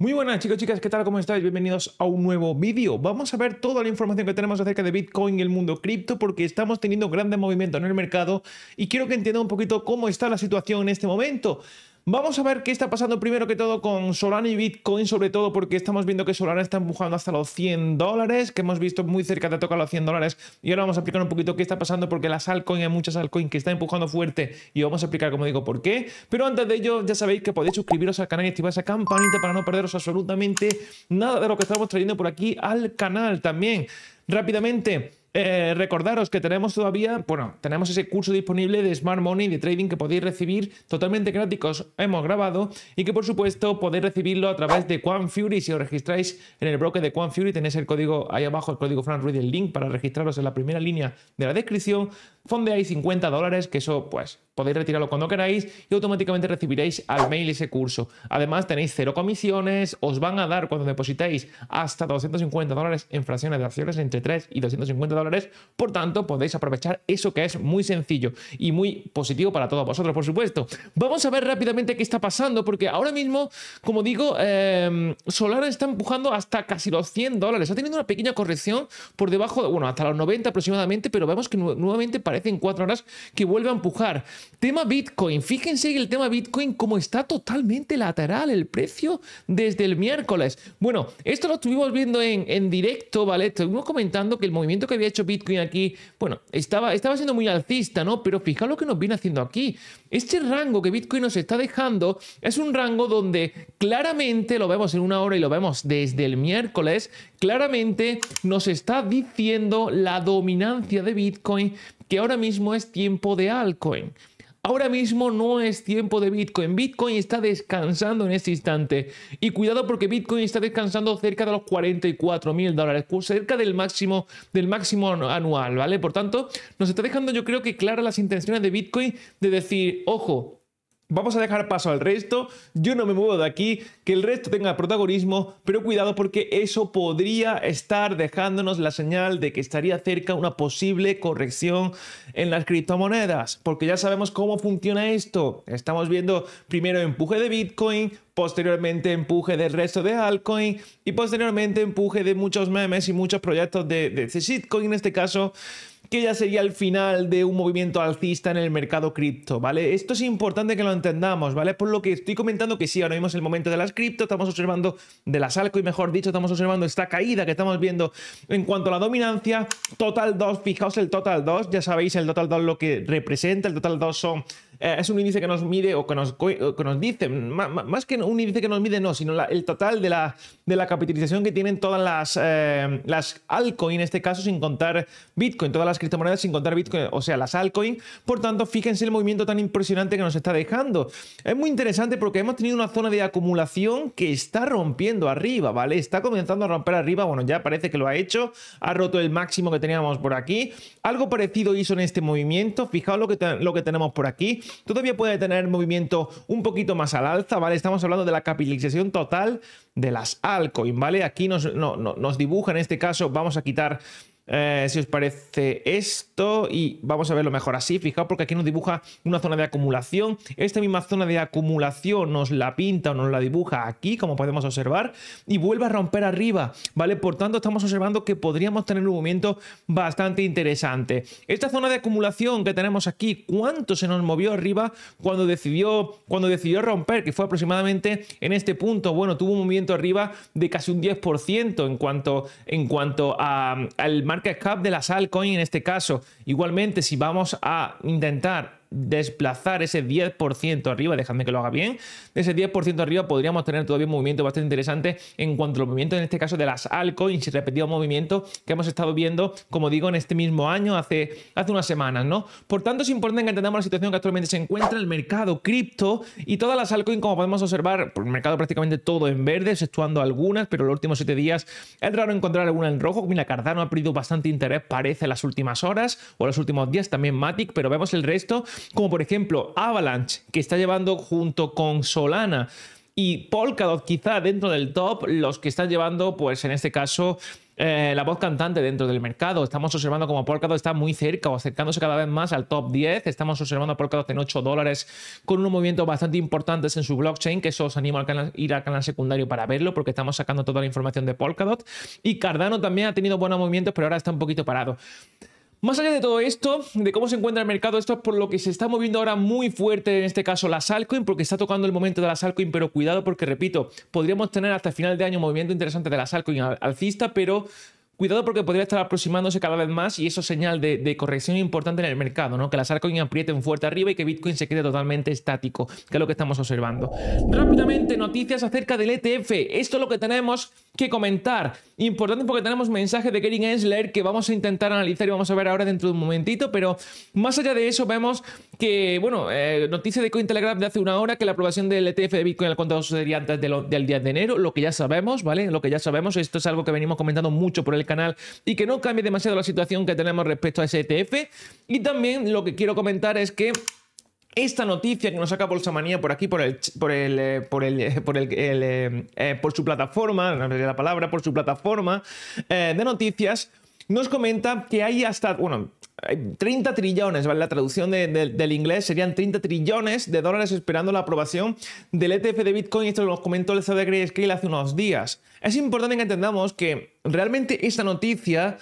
Muy buenas chicos, chicas, ¿qué tal? ¿Cómo estáis? Bienvenidos a un nuevo vídeo. Vamos a ver toda la información que tenemos acerca de Bitcoin y el mundo cripto porque estamos teniendo grandes movimientos en el mercado y quiero que entiendan un poquito cómo está la situación en este momento. Vamos a ver qué está pasando primero que todo con Solana y Bitcoin, sobre todo porque estamos viendo que Solana está empujando hasta los 100 dólares, que hemos visto muy cerca de tocar los 100 dólares. Y ahora vamos a explicar un poquito qué está pasando porque las altcoins, hay muchas altcoins que están empujando fuerte y vamos a explicar, como digo, por qué. Pero antes de ello, ya sabéis que podéis suscribiros al canal y activar esa campanita para no perderos absolutamente nada de lo que estamos trayendo por aquí al canal también. Rápidamente, eh, recordaros que tenemos todavía, bueno, tenemos ese curso disponible de Smart Money, de trading que podéis recibir totalmente gratis, hemos grabado y que por supuesto podéis recibirlo a través de Quan Fury. Si os registráis en el broker de Quan Fury, tenéis el código ahí abajo, el código Frank Ruiz, el link para registraros en la primera línea de la descripción. Fondeáis 50 dólares, que eso pues podéis retirarlo cuando queráis y automáticamente recibiréis al mail ese curso. Además tenéis cero comisiones, os van a dar cuando depositáis hasta 250 dólares en fracciones de acciones entre 3 y 250 dólares. Por tanto, podéis aprovechar eso que es muy sencillo y muy positivo para todos vosotros, por supuesto. Vamos a ver rápidamente qué está pasando, porque ahora mismo, como digo, eh, Solana está empujando hasta casi los 100 dólares. Ha tenido una pequeña corrección por debajo, de, bueno, hasta los 90 aproximadamente, pero vemos que nuevamente parece en 4 horas que vuelve a empujar. Tema Bitcoin. Fíjense el tema Bitcoin como está totalmente lateral el precio desde el miércoles. Bueno, esto lo estuvimos viendo en, en directo, ¿vale? Estuvimos comentando que el movimiento que había hecho Bitcoin aquí, bueno, estaba, estaba siendo muy alcista, ¿no? Pero fijaos lo que nos viene haciendo aquí. Este rango que Bitcoin nos está dejando es un rango donde claramente lo vemos en una hora y lo vemos desde el miércoles, claramente nos está diciendo la dominancia de Bitcoin que ahora mismo es tiempo de altcoin. Ahora mismo no es tiempo de Bitcoin. Bitcoin está descansando en este instante. Y cuidado porque Bitcoin está descansando cerca de los 44 mil dólares, cerca del máximo, del máximo anual, ¿vale? Por tanto, nos está dejando yo creo que claras las intenciones de Bitcoin de decir, ojo, Vamos a dejar paso al resto, yo no me muevo de aquí, que el resto tenga protagonismo, pero cuidado porque eso podría estar dejándonos la señal de que estaría cerca una posible corrección en las criptomonedas, porque ya sabemos cómo funciona esto. Estamos viendo primero empuje de Bitcoin, posteriormente empuje del resto de altcoin y posteriormente empuje de muchos memes y muchos proyectos de, de shitcoin en este caso que ya sería el final de un movimiento alcista en el mercado cripto, ¿vale? Esto es importante que lo entendamos, ¿vale? Por lo que estoy comentando que sí, ahora mismo es el momento de las cripto, estamos observando de las y mejor dicho, estamos observando esta caída que estamos viendo en cuanto a la dominancia. Total 2, fijaos el Total 2, ya sabéis el Total 2 lo que representa, el Total 2 son eh, es un índice que nos mide o que nos, que nos dice, más, que un índice que nos mide, no, sino el total de la, de la capitalización que tienen todas las, eh, las altcoins, en este caso sin contar Bitcoin, todas las criptomonedas sin contar Bitcoin, o sea, las altcoins. Por tanto, fíjense el movimiento tan impresionante que nos está dejando. Es muy interesante porque hemos tenido una zona de acumulación que está rompiendo arriba, ¿vale? Está comenzando a romper arriba, bueno, ya parece que lo ha hecho, ha roto el máximo que teníamos por aquí. Algo parecido hizo en este movimiento, fijaos lo que, lo que tenemos por aquí todavía puede tener movimiento un poquito más al alza, ¿vale? Estamos hablando de la capitalización total de las altcoins, ¿vale? Aquí nos, nos dibuja en este caso, vamos a quitar eh, si os parece esto y vamos a verlo mejor así, fijaos porque aquí nos dibuja una zona de acumulación, esta misma zona de acumulación nos la pinta o nos la dibuja aquí como podemos observar y vuelve a romper arriba, ¿vale? Por tanto estamos observando que podríamos tener un movimiento bastante interesante. Esta zona de acumulación que tenemos aquí, ¿cuánto se nos movió arriba cuando decidió, cuando decidió romper? Que fue aproximadamente en este punto, bueno, tuvo un movimiento arriba de casi un 10% en cuanto, en cuanto al margen market cap de las altcoins en este caso. Igualmente, si vamos a intentar desplazar ese 10% arriba, dejadme que lo haga bien, de ese 10% arriba podríamos tener todavía un movimiento bastante interesante en cuanto al movimiento, en este caso de las altcoins, y repetido movimiento que hemos estado viendo, como digo, en este mismo año, hace, hace unas semanas, ¿no? Por tanto, es importante que entendamos la situación que actualmente se encuentra en el mercado cripto y todas las altcoins, como podemos observar, el mercado prácticamente todo en verde, exceptuando algunas, pero los últimos 7 días es raro encontrar alguna en rojo. Mira, Cardano ha perdido bastante interés, parece, en las últimas horas o los últimos días, también Matic, pero vemos el resto como por ejemplo Avalanche, que está llevando junto con Solana y Polkadot quizá dentro del top los que están llevando, pues en este caso, eh, la voz cantante dentro del mercado. Estamos observando como Polkadot está muy cerca o acercándose cada vez más al top 10. Estamos observando a Polkadot en 8 dólares con unos movimientos bastante importantes en su blockchain, que eso os animo a ir al canal secundario para verlo, porque estamos sacando toda la información de Polkadot. Y Cardano también ha tenido buenos movimientos, pero ahora está un poquito parado. Más allá de todo esto, de cómo se encuentra el mercado, esto es por lo que se está moviendo ahora muy fuerte, en este caso la Salcoin, porque está tocando el momento de la Salcoin, pero cuidado porque, repito, podríamos tener hasta final de año movimiento interesante de la Salcoin alcista, pero Cuidado porque podría estar aproximándose cada vez más y eso es señal de, corrección importante en el mercado, ¿no? Que las altcoins aprieten fuerte arriba y que Bitcoin se quede totalmente estático, que es lo que estamos observando. Rápidamente, noticias acerca del ETF. Esto es lo que tenemos que comentar. Importante porque tenemos mensaje de Gary Gensler que vamos a intentar analizar y vamos a ver ahora dentro de un momentito, pero más allá de eso vemos que, bueno, eh, noticia de Cointelegraph de hace una hora que la aprobación del ETF de Bitcoin al contado sucedería antes del 10 de enero, lo que ya sabemos, ¿vale? Lo que ya sabemos, esto es algo que venimos comentando mucho por el canal y que no cambie demasiado la situación que tenemos respecto a ese ETF. Y también lo que quiero comentar es que esta noticia que nos saca Bolsamanía por aquí, por el, por el, eh, por el, eh, por el, eh, por su plataforma, la palabra, por su plataforma de noticias, nos comenta que hay hasta, bueno, 30 trillones, ¿vale? La traducción del inglés serían 30 trillones de dólares esperando la aprobación del ETF de Bitcoin. Esto lo comentó el CEO de Grayscale hace unos días. Es importante que entendamos que realmente esta noticia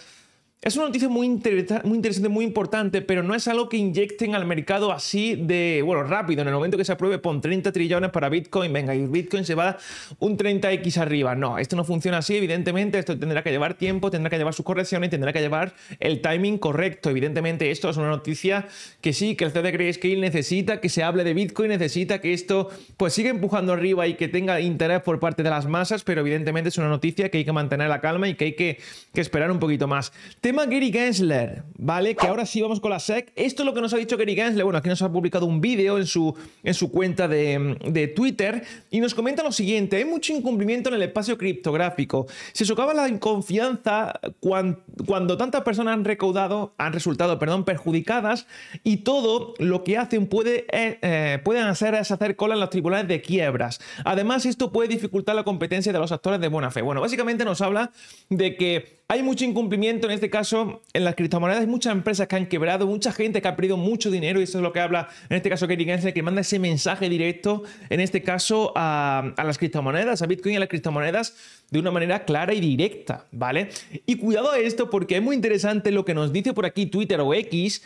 es una noticia muy, muy interesante, muy importante, pero no es algo que inyecten al mercado así de, bueno, rápido. En el momento que se apruebe, pon 30 trillones para Bitcoin, venga, y Bitcoin se va un 30x arriba. No, esto no funciona así, evidentemente. Esto tendrá que llevar tiempo, tendrá que llevar sus correcciones, tendrá que llevar el timing correcto. Evidentemente, esto es una noticia que sí, que el CEO de Grayscale necesita que se hable de Bitcoin, necesita que esto pues siga empujando arriba y que tenga interés por parte de las masas, pero evidentemente es una noticia que hay que mantener la calma y que hay que, que esperar un poquito más. Gary Gensler, ¿vale? Que ahora sí vamos con la SEC. Esto es lo que nos ha dicho Gary Gensler. Bueno, aquí nos ha publicado un vídeo en su, en su cuenta de, Twitter y nos comenta lo siguiente. Hay mucho incumplimiento en el espacio criptográfico. Se socava la inconfianza cuando, tantas personas han recaudado, han resultado, perdón, perjudicadas y todo lo que hacen puede, eh, eh, pueden hacer es hacer cola en los tribunales de quiebras. Además, esto puede dificultar la competencia de los actores de buena fe. Bueno, básicamente nos habla de que hay mucho incumplimiento en este caso en las criptomonedas. Hay muchas empresas que han quebrado, mucha gente que ha perdido mucho dinero y eso es lo que habla en este caso Kerry Gensler, que manda ese mensaje directo en este caso a, las criptomonedas, a Bitcoin y a las criptomonedas de una manera clara y directa, ¿vale? Y cuidado a esto porque es muy interesante lo que nos dice por aquí Twitter o X,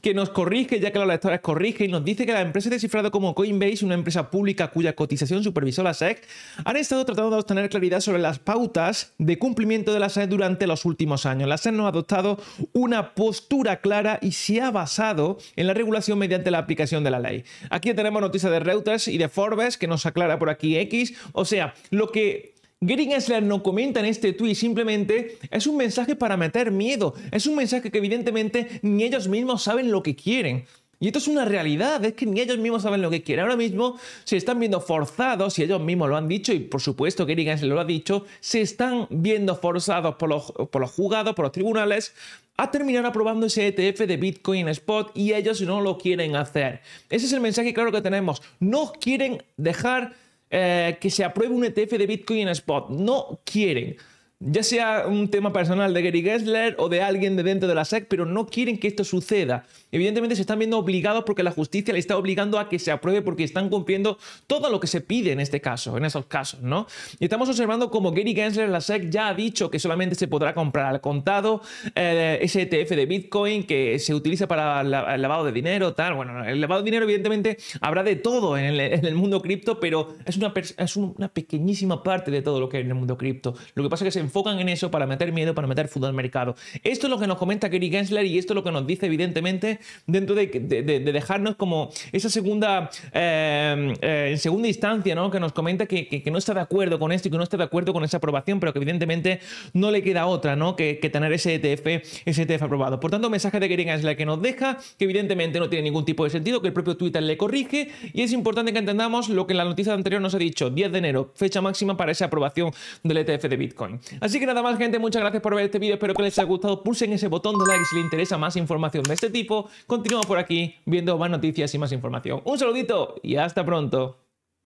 que nos corrige, ya que los lectores corrigen, y nos dice que la empresa descifrada como Coinbase, una empresa pública cuya cotización supervisó la SEC, han estado tratando de obtener claridad sobre las pautas de cumplimiento de la SEC durante los últimos años. La SEC no ha adoptado una postura clara y se ha basado en la regulación mediante la aplicación de la ley. Aquí tenemos noticias de Reuters y de Forbes que nos aclara por aquí X, o sea, lo que Gary Gensler no comenta en este tweet, simplemente es un mensaje para meter miedo, es un mensaje que evidentemente ni ellos mismos saben lo que quieren. Y esto es una realidad, es que ni ellos mismos saben lo que quieren. Ahora mismo se están viendo forzados, y ellos mismos lo han dicho, y por supuesto Gary Gensler lo ha dicho, se están viendo forzados por los, por los juzgados, por los tribunales, a terminar aprobando ese ETF de Bitcoin Spot y ellos no lo quieren hacer. Ese es el mensaje claro que tenemos. No quieren dejar eh, que se apruebe un ETF de Bitcoin spot. No quieren ya sea un tema personal de Gary Gessler o de alguien de dentro de la SEC, pero no quieren que esto suceda. Evidentemente se están viendo obligados porque la justicia le está obligando a que se apruebe porque están cumpliendo todo lo que se pide en este caso, en esos casos, ¿no? Y estamos observando como Gary Gensler, la SEC, ya ha dicho que solamente se podrá comprar al contado eh, ese ETF de Bitcoin que se utiliza para el lavado de dinero, tal. Bueno, el lavado de dinero evidentemente habrá de todo en el, mundo cripto, pero es una, es una pequeñísima parte de todo lo que hay en el mundo cripto. Lo que pasa es que se enfocan en eso para meter miedo, para meter fútbol al mercado. Esto es lo que nos comenta Gary Gensler y esto es lo que nos dice evidentemente dentro de, dejarnos como esa segunda, eh, eh, en segunda instancia, ¿no? que nos comenta que, no está de acuerdo con esto y que no está de acuerdo con esa aprobación, pero que evidentemente no le queda otra ¿no? que, tener ese ETF, ese ETF aprobado. Por tanto, mensaje de Gary Gensler que nos deja, que evidentemente no tiene ningún tipo de sentido, que el propio Twitter le corrige y es importante que entendamos lo que en la noticia anterior nos ha dicho, 10 de enero, fecha máxima para esa aprobación del ETF de Bitcoin. Así que nada más gente, muchas gracias por ver este vídeo, espero que les haya gustado, pulsen ese botón de like si les interesa más información de este tipo, continuamos por aquí viendo más noticias y más información. Un saludito y hasta pronto.